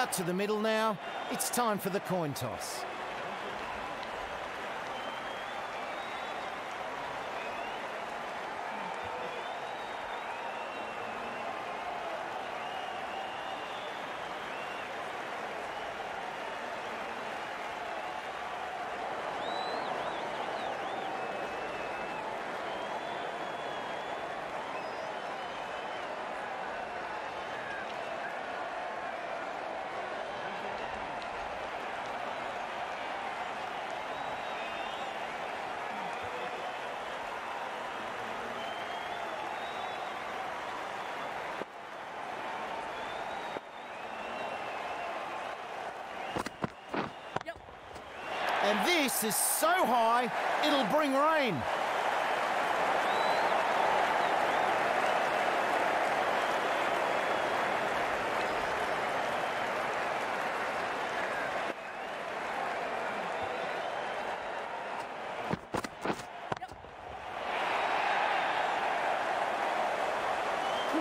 Out to the middle now. It's time for the coin toss. And this is so high, it'll bring rain.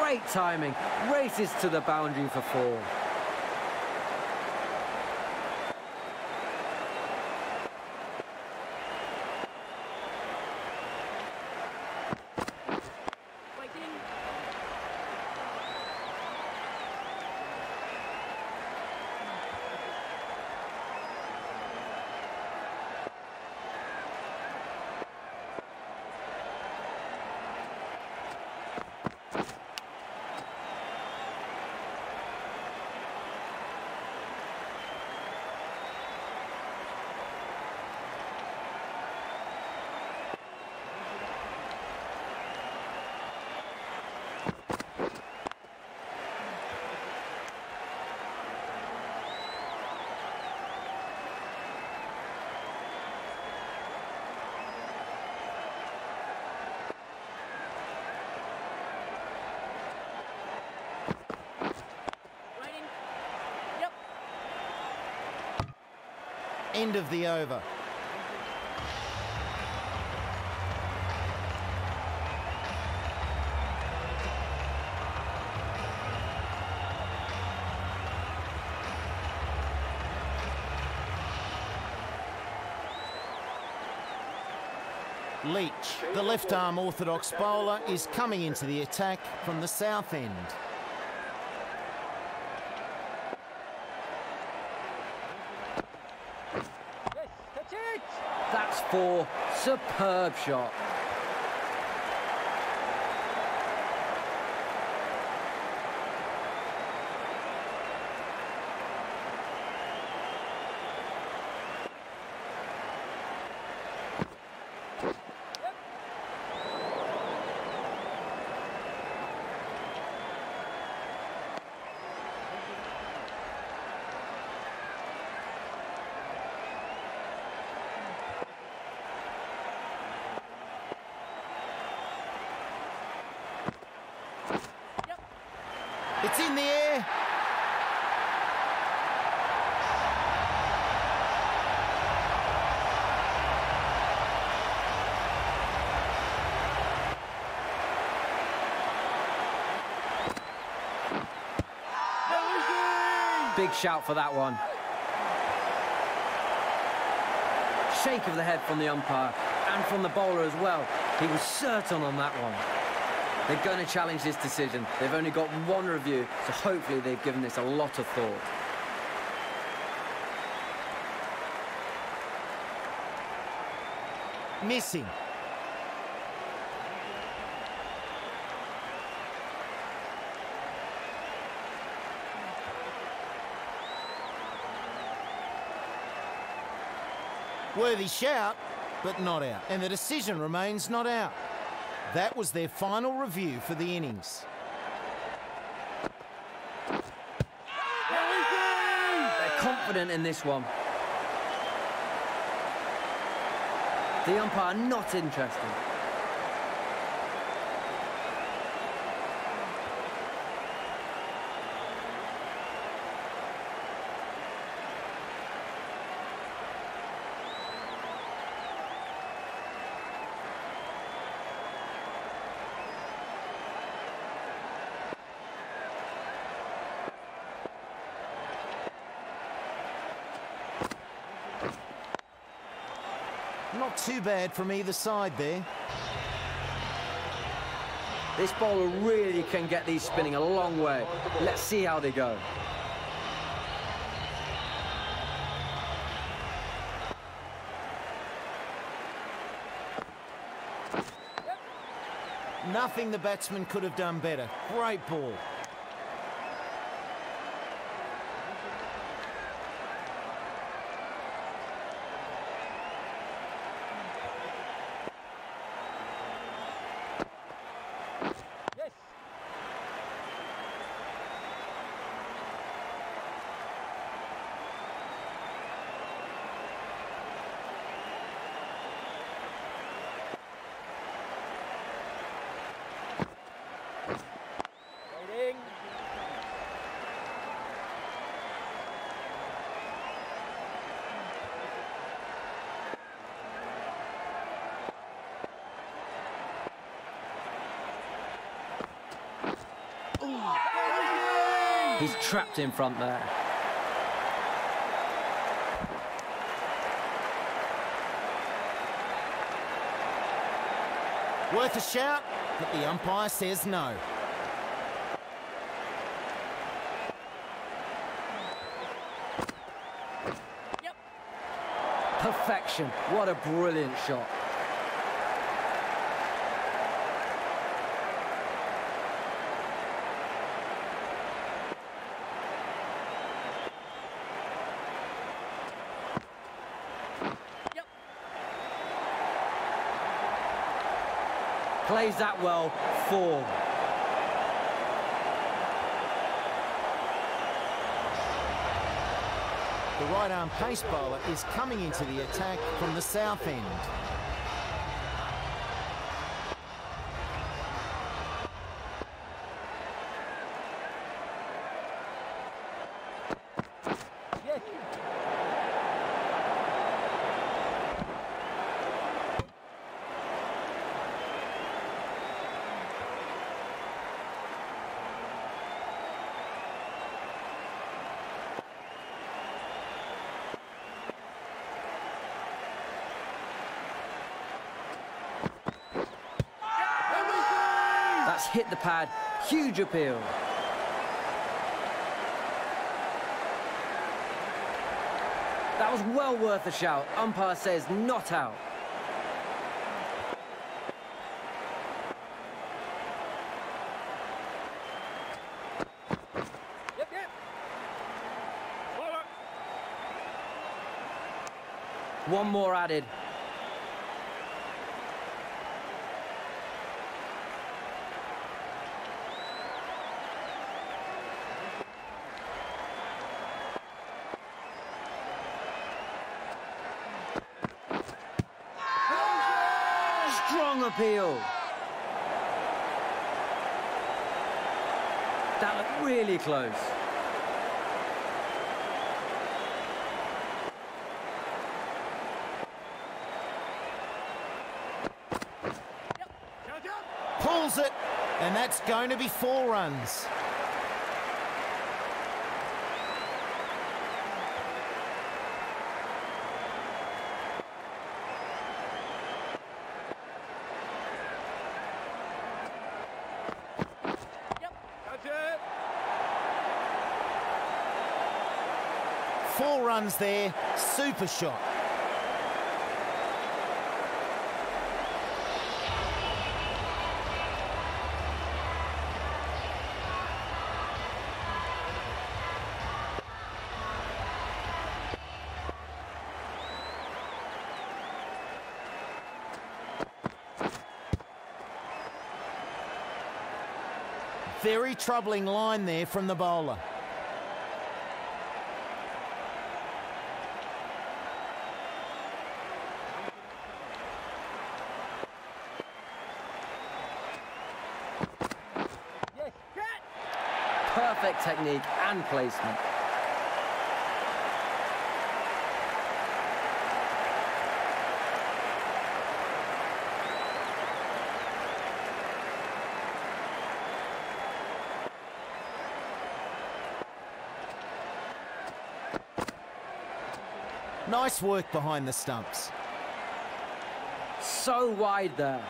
Great timing. Races to the boundary for four. End of the over. Leach, the left arm orthodox bowler, is coming into the attack from the south end. That's four. Superb shot. It's in the air. Big shout for that one. Shake of the head from the umpire and from the bowler as well. He was certain on that one. They're going to challenge this decision. They've only got one review, so hopefully they've given this a lot of thought. Missing. Worthy shout, but not out. And the decision remains not out. That was their final review for the innings. They're confident in this one. The umpire not interested. Bad from either side there. This bowler really can get these spinning a long way. Let's see how they go. Nothing the batsman could have done better. Great ball. He's trapped in front there. Worth a shout, but the umpire says no. Yep. Perfection. What a brilliant shot. Plays that well, four. The right-arm pace bowler is coming into the attack from the south end. That's hit the pad. Huge appeal. That was well worth a shout. Umpire says not out. One more added. Appeal. That looked really close. Pulls it, and that's going to be four runs. Runs there, super shot. Very troubling line there from the bowler. Perfect technique and placement. Nice work behind the stumps. So wide there.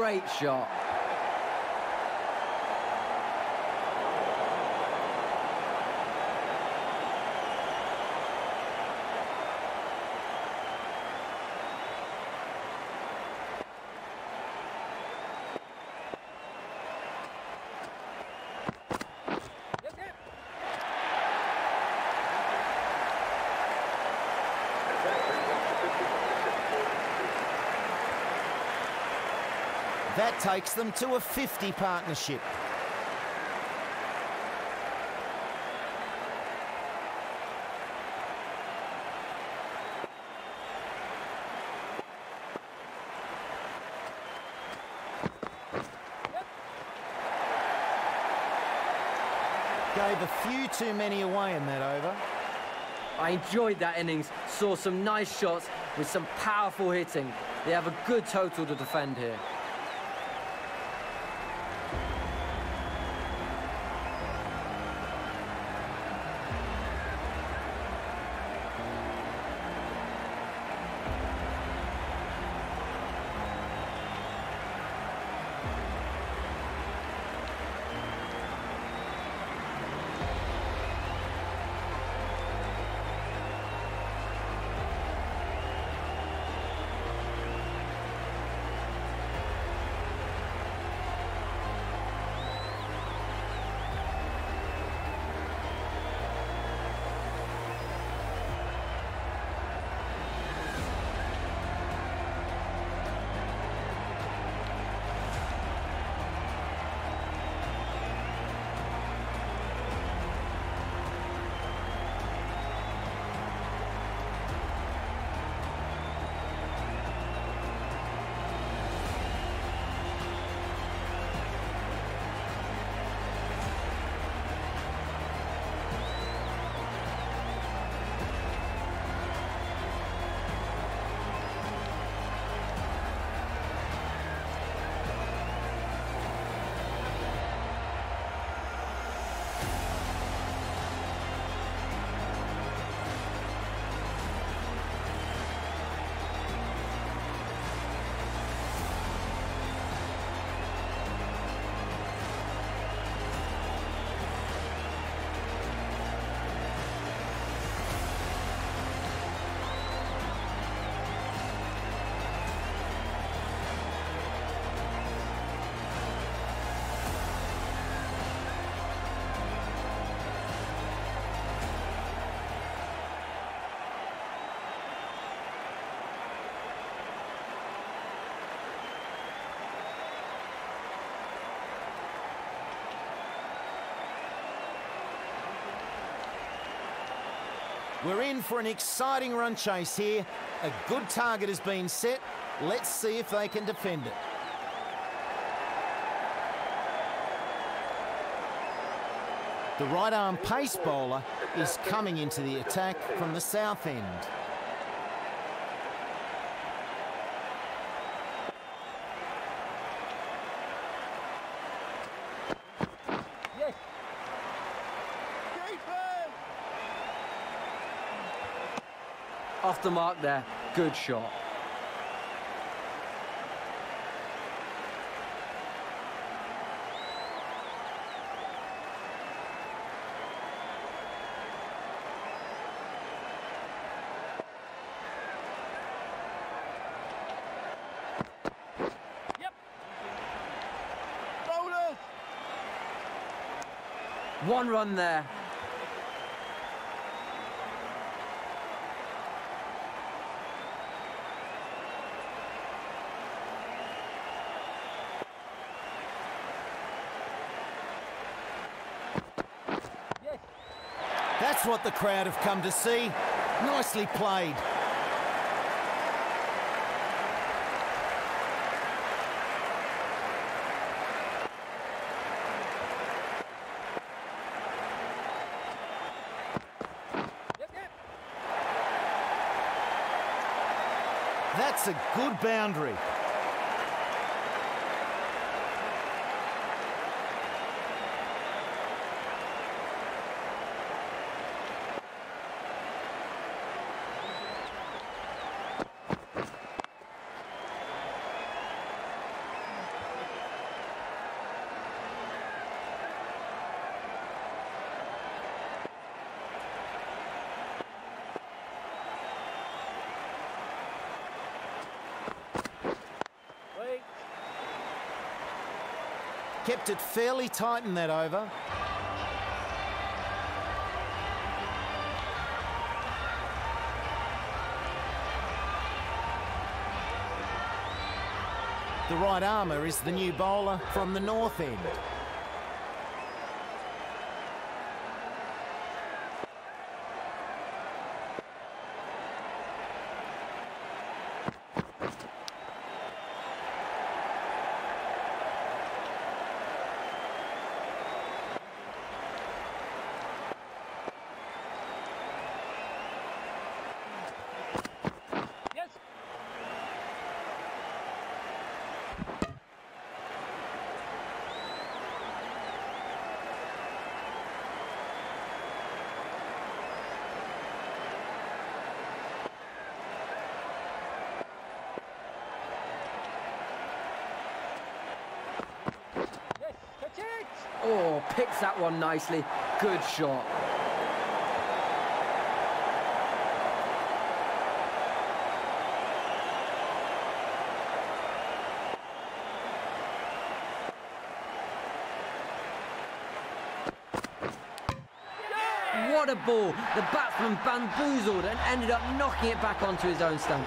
Great shot. That takes them to a 50 partnership. Gave a few too many away in that over. I enjoyed that innings, saw some nice shots with some powerful hitting. They have a good total to defend here. We're in for an exciting run chase here. A good target has been set. Let's see if they can defend it. The right arm pace bowler is coming into the attack from the south end. Off the mark there. Good shot. One run there. That's what the crowd have come to see. Nicely played. That's a good boundary. Kept it fairly tight in that over. The right armour is the new bowler from the north end. Picks that one nicely. Good shot. What a ball! The batsman bamboozled and ended up knocking it back onto his own stump.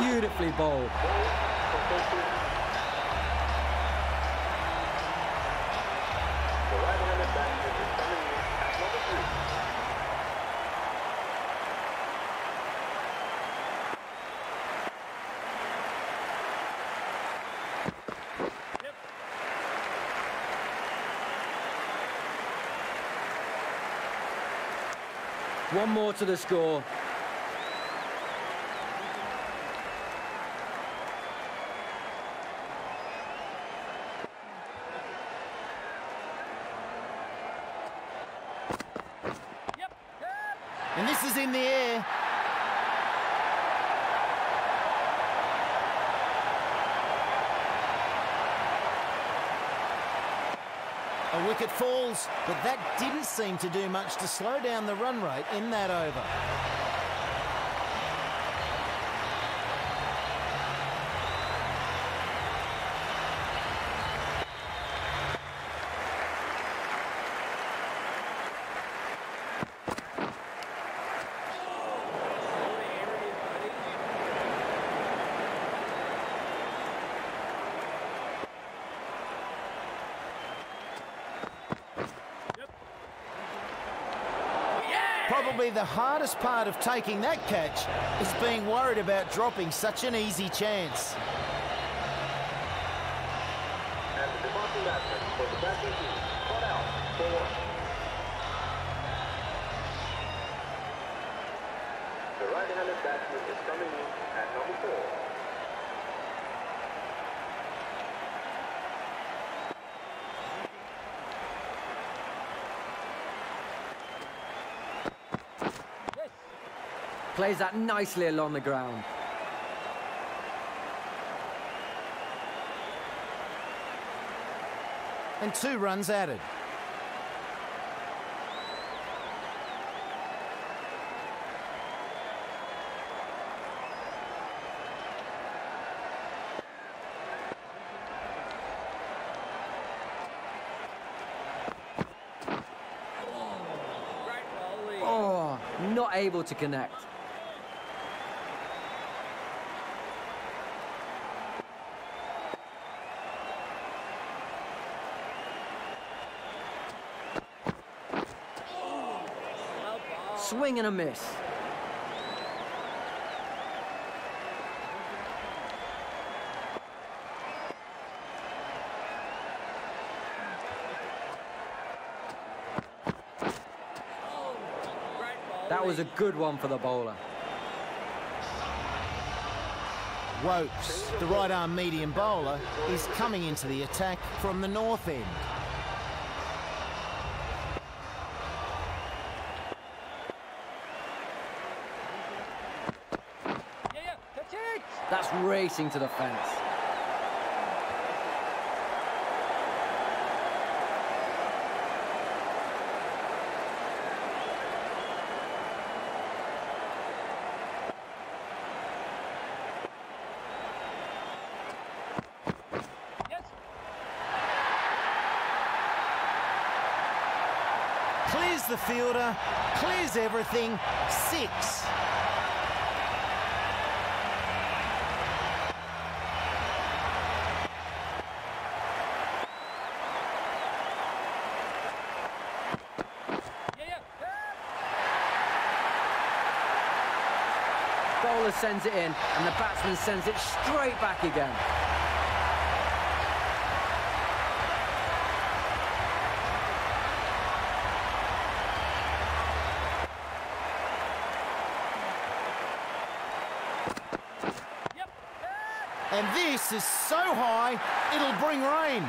Beautifully bowled. More to the score. And this is in the air. A wicket falls, but that didn't seem to do much to slow down the run rate in that over. The hardest part of taking that catch is being worried about dropping such an easy chance. The right-handed batsman is coming in at number four. Plays that nicely along the ground. And two runs added. Oh, not able to connect. Swing and a miss. That was a good one for the bowler. Woakes, the right arm medium bowler, is coming into the attack from the north end. That's racing to the fence. Clears the fielder, clears everything, six. Bowler sends it in, and the batsman sends it straight back again. And this is so high, it'll bring rain.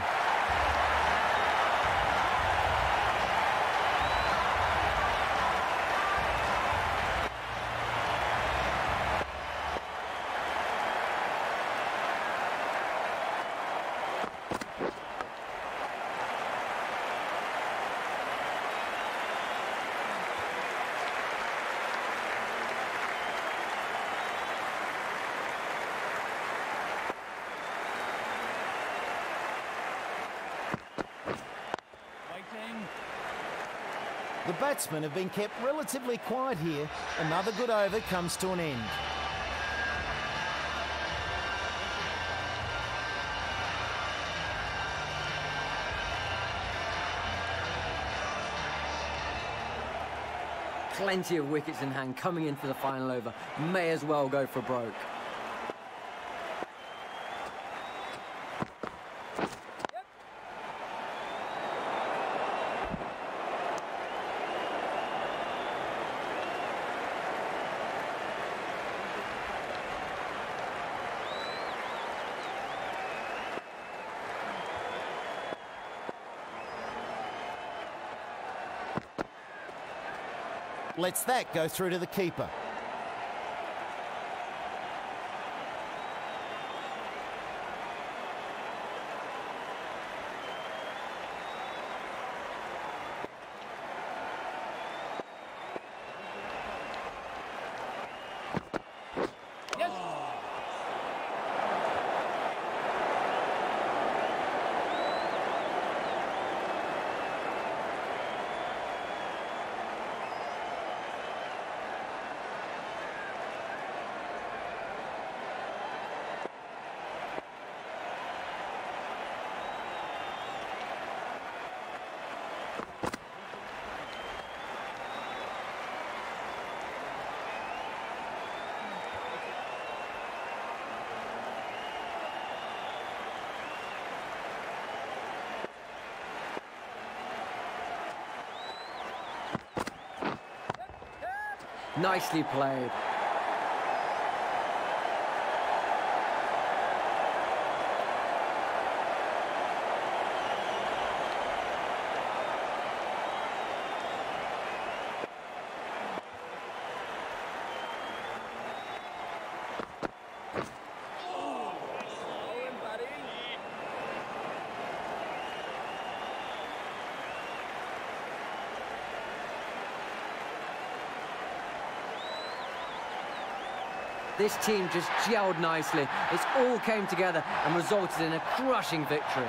The batsmen have been kept relatively quiet here. Another good over comes to an end. Plenty of wickets in hand coming into the final over. May as well go for broke. Lets that go through to the keeper. Nicely played. This team just gelled nicely. It's all came together and resulted in a crushing victory.